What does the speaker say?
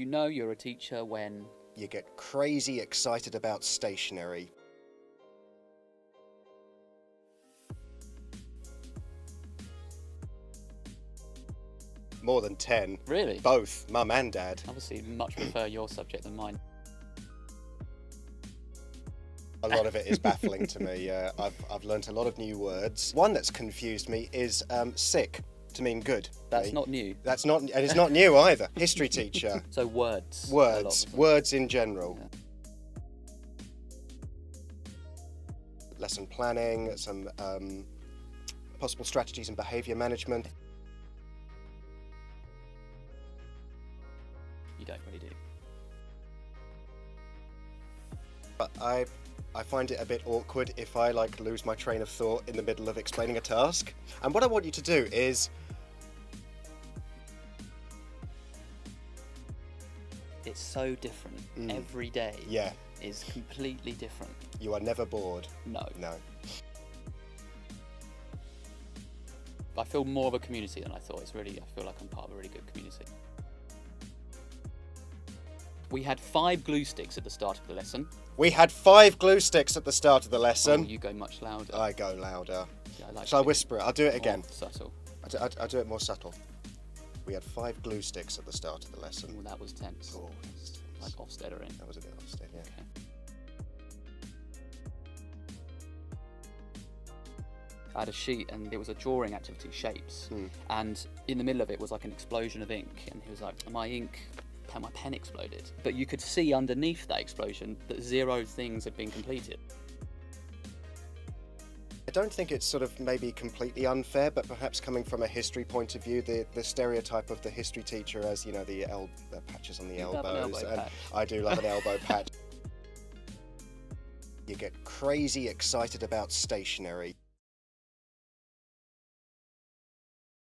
You know you're a teacher when You get crazy excited about stationery. More than 10. really. Both, mum and dad. Obviously, much prefer your subject than mine. A lot of it is baffling to me. Uh, I've, I've learnt a lot of new words. One that's confused me is um, sick to mean good. That's not new. That's not, and it's not new either. History teacher. So words. Words. Words in general. Yeah. Lesson planning, some um, possible strategies in behaviour management. You don't really do. But I, I find it a bit awkward if I like lose my train of thought in the middle of explaining a task. And what I want you to do is It's so different. Mm. Every day Yeah, is completely different. you are never bored. No. No. I feel more of a community than I thought. It's really, I feel like I'm part of a really good community. We had five glue sticks at the start of the lesson. We had five glue sticks at the start of the Oh, lesson. you go much louder. I go louder. Yeah, I like Shall I whisper it? I'll do it again. Subtle. I'll do, I'll, I'll do it more subtle. We had five glue sticks at the start of the lesson. Well, that was tense. Oh, that's- Like Ofstedering. that was a bit Ofsted, yeah. Okay. I had a sheet and it was a drawing activity, shapes, Hmm. and in the middle of it was like an explosion of ink, and he was like, "My ink, my pen exploded." But you could see underneath that explosion that zero things had been completed. I don't think it's sort of maybe completely unfair, but perhaps coming from a history point of view, the, the stereotype of the history teacher as, you know, the, el- the patches on the You love an elbows. elbow and patch. I do love an elbow patch. You get crazy excited about stationery.